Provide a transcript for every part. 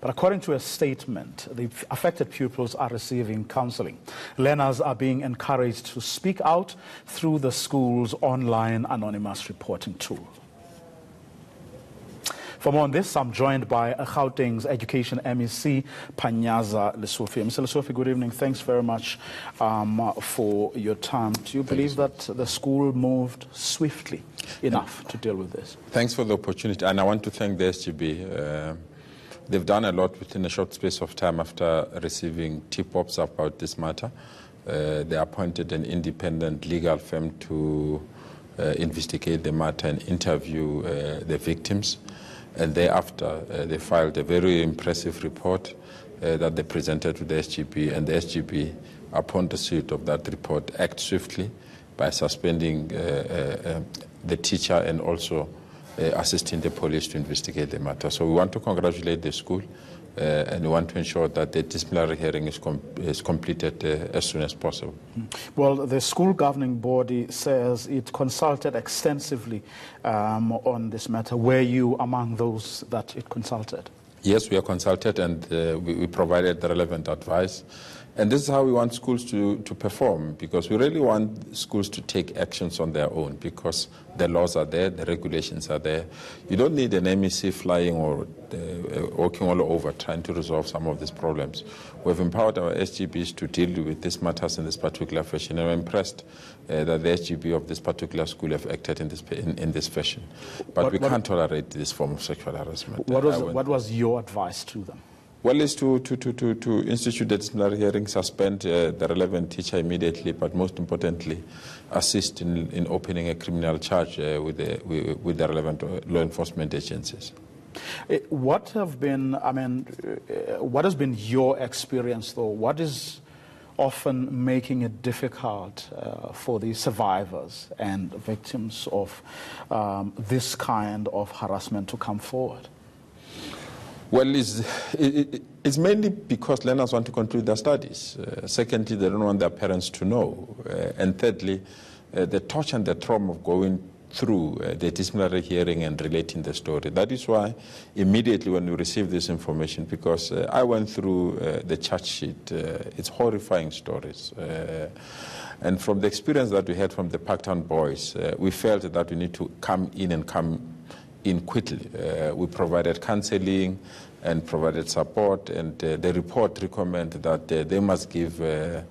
But according to a statement, the affected pupils are receiving counseling. Learners are being encouraged to speak out through the school's online anonymous reporting tool. For more on this, I'm joined by Gauteng's Education MEC, Panyaza Lesufi. Mr. Lesufi, good evening. Thanks very much um, for your time. Do you believe that the school moved swiftly enough to deal with this? Thanks for the opportunity, and I want to thank the SGB. Uh, they've done a lot within a short space of time after receiving tip-offs about this matter. Uh, they appointed an independent legal firm to uh, investigate the matter and interview uh, the victims and thereafter uh, they filed a very impressive report uh, that they presented to the SGB, and the SGB, upon receipt of that report, act swiftly by suspending uh, the teacher and also assisting the police to investigate the matter. So we want to congratulate the school. Uh, and we want to ensure that the disciplinary hearing is, com is completed uh, as soon as possible. Well, the school governing body says it consulted extensively um, on this matter. Were you among those that it consulted? Yes, we are consulted and uh, we, we provided the relevant advice. And this is how we want schools to, to perform because we really want schools to take actions on their own because the laws are there, the regulations are there. You don't need an MEC flying or uh, working all over trying to resolve some of these problems. We've empowered our SGBs to deal with these matters in this particular fashion. And I'm impressed uh, that the SGB of this particular school have acted in this, in, in this fashion. But what, we can't tolerate this form of sexual harassment. What was, what was your advice to them? Well, is to, to, to, to, to institute the disciplinary hearing, suspend uh, the relevant teacher immediately, but most importantly, assist in, in opening a criminal charge uh, with, the, with, the relevant uh, law enforcement agencies. Uh, what have been, I mean, uh, what has been your experience, though? What is often making it difficult uh, for the survivors and victims of um, this kind of harassment to come forward? Well, it's, it, it's, mainly because learners want to conclude their studies. Uh, secondly, they don't want their parents to know. Uh, and thirdly, uh, the torture and the trauma of going through uh, the disciplinary hearing and relating the story. That is why immediately when we received this information, because uh, I went through uh, the charge sheet, it's horrifying stories. and from the experience that we had from the Parktown boys, we felt that we need to come in and come in quickly. Uh, we provided counseling and provided support, and uh, the report recommended that uh, they must give uh,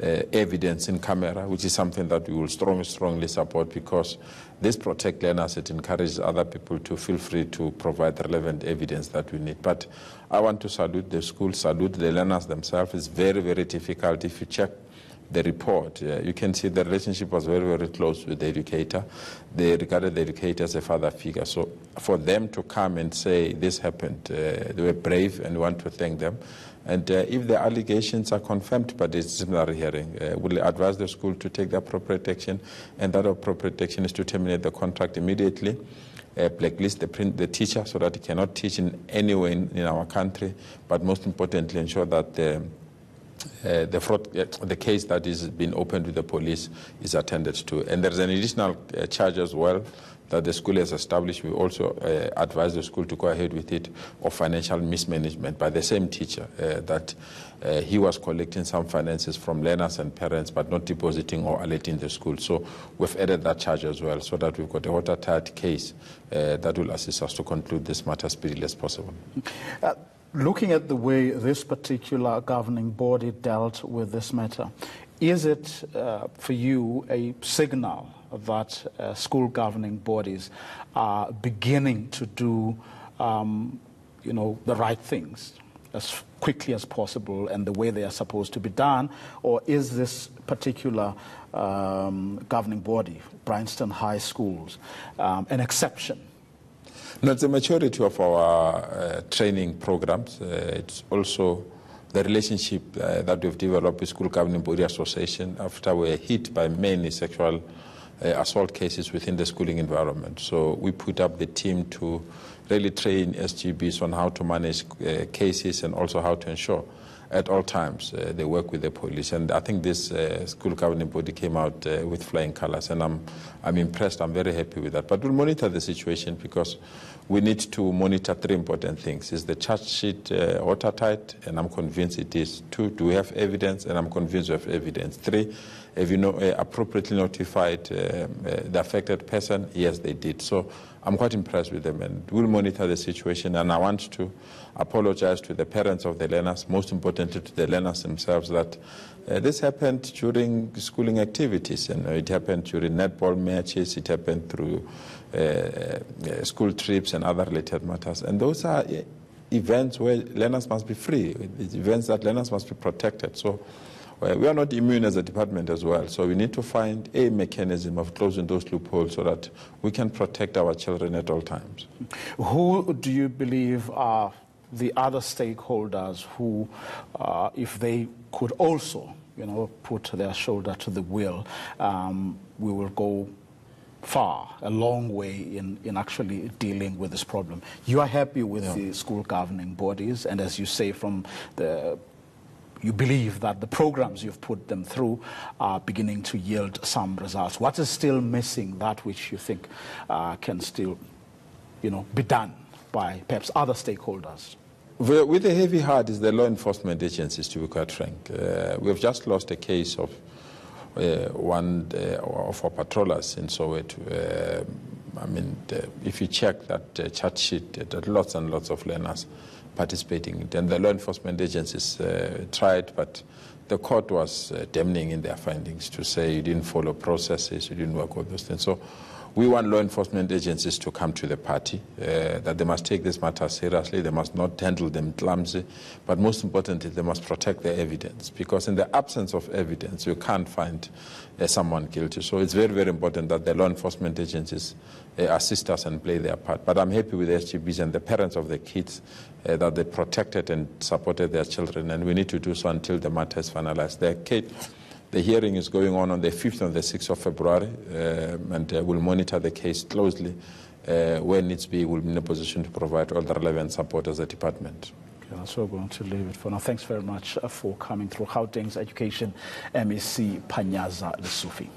uh, evidence in camera, which is something that we will strongly, strongly support because this protects learners. It encourages other people to feel free to provide relevant evidence that we need. But I want to salute the school, salute the learners themselves. It's very, very difficult if you check the report, uh, you can see the relationship was very, very close with the educator. They regarded the educator as a father figure. So for them to come and say this happened, uh, they were brave and want to thank them. And uh, if the allegations are confirmed by the disciplinary hearing, uh, we'll advise the school to take the appropriate action, and that appropriate action is to terminate the contract immediately. Uh, blacklist the, the, teacher so that he cannot teach in anywhere in, in, our country, but most importantly, ensure that the uh, the, fraud, uh, the case that is being opened with the police is attended to. And there's an additional uh, charge as well that the school has established. We also uh, advise the school to go ahead with it of financial mismanagement by the same teacher uh, that uh, he was collecting some finances from learners and parents but not depositing or alerting the school. So we've added that charge as well so that we've got a watertight case that will assist us to conclude this matter as speedily as possible looking at the way this particular governing body dealt with this matter, is it uh, for you a signal that uh, school governing bodies are beginning to do, um, you know, the right things as quickly as possible and the way they are supposed to be done, or is this particular um, governing body, Bryanston High Schools, um, an exception? No, it's the maturity of our uh, training programs. Uh, it's also the relationship uh, that we've developed with School Governing Body Association after we were hit by many sexual uh, assault cases within the schooling environment. So we put up the team to really train SGBs on how to manage uh, cases and also how to ensure at all times uh, they work with the police. And I think this uh, school governing body came out uh, with flying colors, and I'm, I'm impressed. I'm very happy with that. But we'll monitor the situation because we need to monitor three important things. Is the charge sheet uh, watertight? And I'm convinced it is. Two, do we have evidence? And I'm convinced we have evidence. Three, have you know, uh, appropriately notified uh, uh, the affected person? Yes, they did. So I'm quite impressed with them, and we'll monitor the situation. And I want to apologize to the parents of the learners, most importantly to the learners themselves, that uh, this happened during schooling activities, and it happened during netball matches, it happened through uh, uh, school trips and other related matters. And those are uh, events where learners must be free, events that learners must be protected. So we are not immune as a department as well, so we need to find a mechanism of closing those loopholes so that we can protect our children at all times. Who do you believe are the other stakeholders who, uh, if they could also, you know, put their shoulder to the wheel, um, we will go far, a long way in, in actually dealing with this problem. You are happy with yeah. the school governing bodies, and as you say, from the you believe that the programs you've put them through are beginning to yield some results. What is still missing, that which you think uh, can still you know, be done by perhaps other stakeholders? With a heavy heart is the law enforcement agencies, to be quite frank. Uh, we've just lost a case of uh, one uh, of our patrollers in Soweto. Uh, I mean, if you check that uh, chat sheet, there are lots and lots of learners participating. And the law enforcement agencies uh, tried, but the court was uh, damning in their findings to say you didn't follow processes, you didn't work all those things. So we want law enforcement agencies to come to the party, uh, that they must take this matter seriously, they must not handle them clumsy, but most importantly, they must protect the evidence, because in the absence of evidence, you can't find uh, someone guilty. So it's very, very important that the law enforcement agencies uh, assist us and play their part. But I'm happy with the SGBs and the parents of the kids uh, that they protected and supported their children, and we need to do so until the matter is finalized. The, kid, the hearing is going on on the 5th and the 6th of February, uh, and uh, we'll monitor the case closely. Uh, where needs be, we'll be in a position to provide all the relevant support as a department. Okay, so we're going to leave it for now. Thanks very much uh, for coming through Gauteng's Education MEC Panyaza Lesufi.